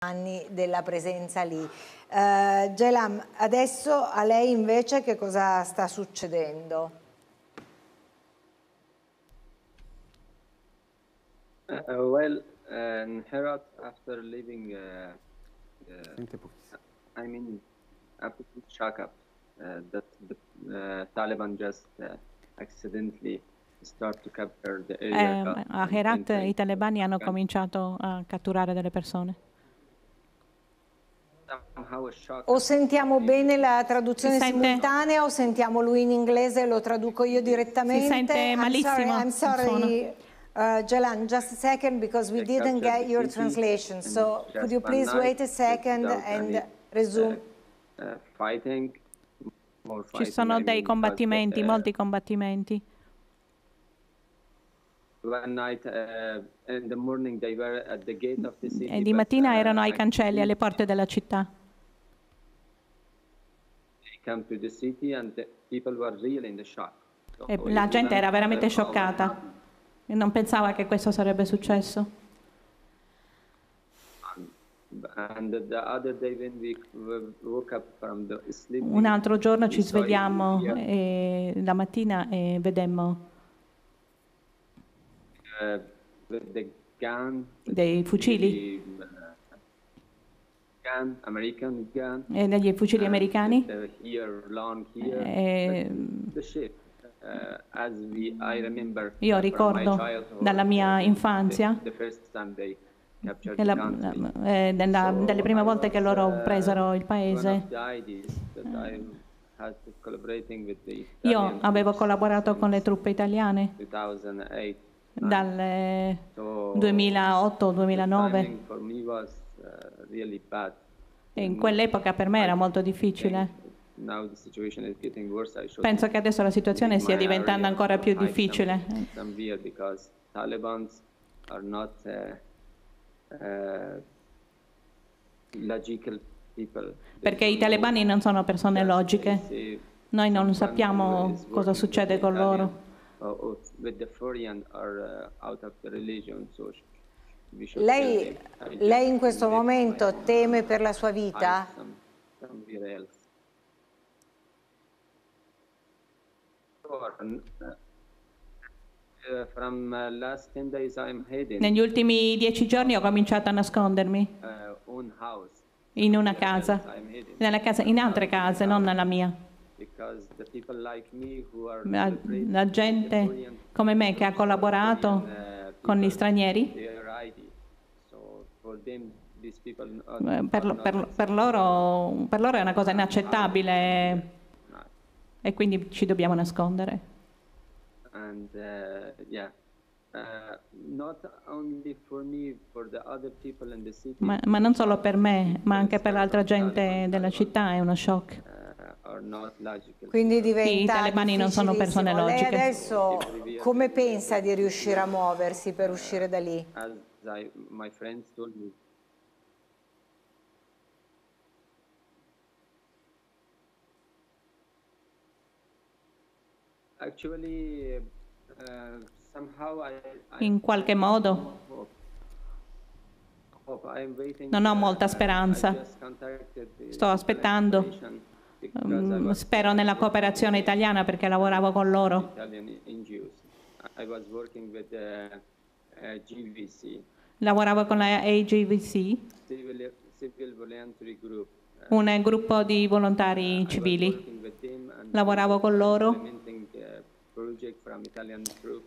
anni della presenza lì. Uh, Gelam, adesso a lei invece che cosa sta succedendo? Uh, well, uh, in Herat, after leaving, uh, I mean, after Shakab, uh, that the uh, Taliban just uh, accidentally start to capture the area. Eh, a Herat i talebani hanno cominciato a catturare delle persone. O sentiamo bene la traduzione simultanea o sentiamo lui in inglese, lo traduco io direttamente. Si sente malissimo. I'm sorry, I'm sorry. Uh, Jalan, just a second because we didn't get your translation. So could you please wait a second and resume? Uh, Ci sono dei combattimenti, uh, molti combattimenti. E di mattina erano ai cancelli, alle porte della città. E la gente era veramente scioccata e non pensava che questo sarebbe successo. Un altro giorno ci svegliamo e la mattina e vedemmo dei fucili? e degli fucili americani? e io ricordo dalla mia infanzia. che la, eh, della, delle prime volte che loro presero il paese. io avevo collaborato con le truppe italiane dal 2008-2009 e in quell'epoca per me era molto difficile. Penso che adesso la situazione stia diventando ancora più difficile. Perché i talebani non sono persone logiche. Noi non sappiamo cosa succede con loro. Lei, lei in questo momento teme per la sua vita? Negli ultimi dieci giorni ho cominciato a nascondermi. In una casa, nella casa in altre case, non nella mia. La, la gente come me che ha collaborato con gli stranieri, per, per, per, loro, per loro è una cosa inaccettabile e quindi ci dobbiamo nascondere. And, uh, yeah. ma, ma, non solo per me, ma anche per l'altra gente della città è uno shock. Quindi diventa I talebani non sono persone logiche. Lei adesso come pensa di riuscire a muoversi per uscire da lì? Uh, in qualche modo non ho molta speranza. Sto aspettando. Um, spero nella cooperazione italiana perché lavoravo con loro. Lavoravo con la AGVC, un gruppo di volontari civili. Lavoravo con loro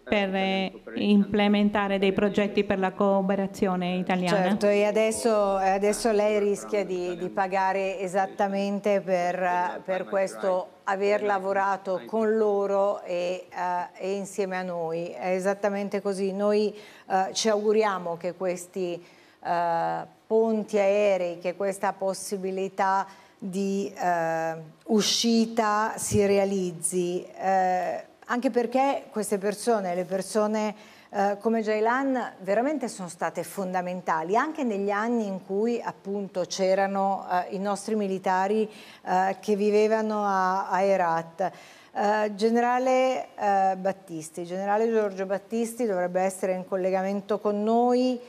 per eh, implementare dei progetti per la cooperazione italiana. Certo, e adesso, adesso lei rischia di, di pagare esattamente per, per, questo aver lavorato con loro e, uh, e, insieme a noi. È esattamente così. Noi uh, ci auguriamo che questi uh, ponti aerei, che questa possibilità di uscita si realizzi anche perché queste persone, le persone eh, come Jailan veramente sono state fondamentali anche negli anni in cui appunto c'erano eh, i nostri militari eh, che vivevano a, a Herat. Uh, generale uh, Battisti, generale Giorgio Battisti dovrebbe essere in collegamento con noi.